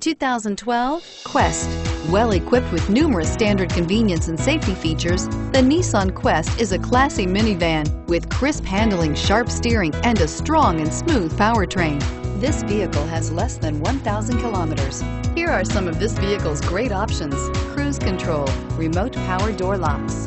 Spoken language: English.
2012 Quest. Well equipped with numerous standard convenience and safety features, the Nissan Quest is a classy minivan with crisp handling, sharp steering, and a strong and smooth powertrain. This vehicle has less than 1,000 kilometers. Here are some of this vehicle's great options. Cruise control, remote power door locks,